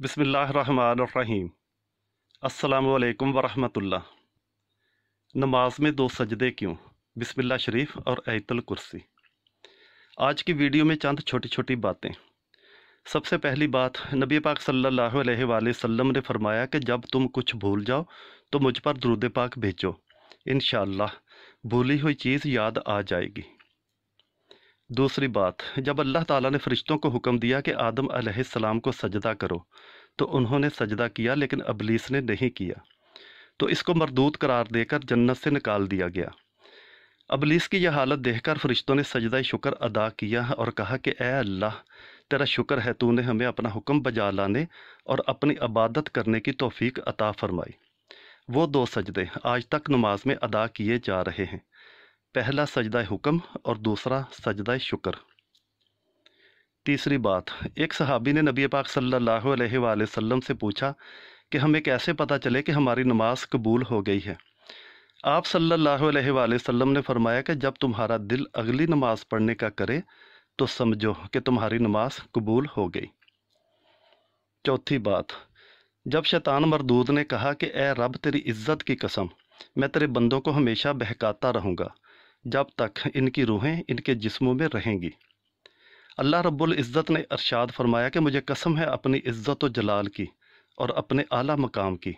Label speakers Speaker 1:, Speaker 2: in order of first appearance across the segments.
Speaker 1: बिसमीम असलकम वरहमतुल्लाह। नमाज़ में दो सजदे क्यों? बिस्मिल्लाह शरीफ और ऐतल कुर्सी। आज की वीडियो में चंद छोटी छोटी बातें। सबसे पहली बात, नबी पाक सल्लल्लाहु अलैहि वसल्लम ने फरमाया कि जब तुम कुछ भूल जाओ तो मुझ पर दरूद पाक भेजो। इन भूली हुई चीज़ याद आ जाएगी। दूसरी बात, जब अल्लाह ताला ने फरिश्तों को हुक्म दिया कि आदम सलाम को सजदा करो तो उन्होंने सजदा किया लेकिन अबलीस ने नहीं किया। तो इसको मरदूत करार देकर जन्नत से निकाल दिया गया। अबलीस की यह हालत देखकर फरिश्तों ने सजदा शुक्र अदा किया और कहा कि ए अल्लाह, तेरा शुक्र है, तूने हमें अपना हुक्म बजा लाने और अपनी अबादत करने की तौफीक अता फरमाई। वो दो सजदे आज तक नमाज़ में अदा किए जा रहे हैं। पहला सजदा हुक्म और दूसरा सजदा शुक्र। तीसरी बात, एक सहाबी ने नबी पाक सल्लल्लाहु अलैहि वसल्लम से पूछा कि हमें कैसे पता चले कि हमारी नमाज़ कबूल हो गई है। आप सल्लल्लाहु अलैहि वसल्लम ने फरमाया कि जब तुम्हारा दिल अगली नमाज़ पढ़ने का करे तो समझो कि तुम्हारी नमाज़ कबूल हो गई। चौथी बात, जब शैतान मरदूद ने कहा कि ए रब, तेरी इज़्ज़त की कसम, मैं तेरे बंदों को हमेशा बहकाता रहूँगा। जब तक इनकी रूहें इनके जिस्मों में रहेंगी। अल्लाह रब्बुल इज़्ज़त ने अरशाद फरमाया कि मुझे कसम है अपनी इज़्ज़त व जलाल की और अपने आला मकाम की।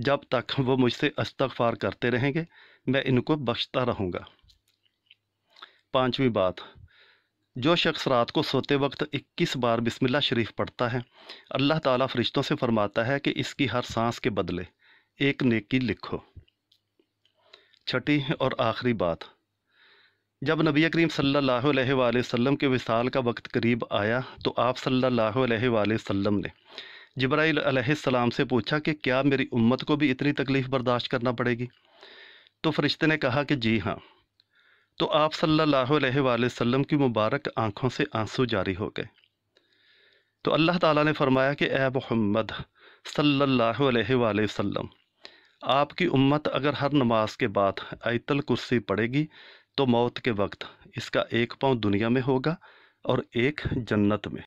Speaker 1: जब तक वो मुझसे अस्तगफार करते रहेंगे, मैं इनको बख्शता रहूँगा। पांचवी बात, जो शख्स रात को सोते वक्त 21 बार बिस्मिल्लाह शरीफ पढ़ता है, अल्लाह ताला फरिश्तों से फरमाता है कि इसकी हर सांस के बदले एक नेकी लिखो। छठी और आखिरी बात जब नबी करीम सल्लल्लाहु अलैहि वसल्लम के विसाल का वक्त करीब आया तो आप सल्लल्लाहु अलैहि वसल्लम ने जब्राईल से पूछा कि क्या मेरी उम्मत को भी इतनी तकलीफ़ बर्दाश्त करना पड़ेगी? तो फरिश्ते ने कहा कि जी हाँ। तो आप सल्लल्लाहु अलैहि वसल्लम की मुबारक आँखों से आँसू जारी हो गए। तो अल्लाह ताला ने फरमाया कि, ए मोहम्मद सल्लल्लाहु अलैहि वसल्लम आपकी उम्मत अगर हर नमाज़ के बाद आयतल कुर्सी पड़ेगी तो मौत के वक्त इसका एक पाँव दुनिया में होगा और एक जन्नत में।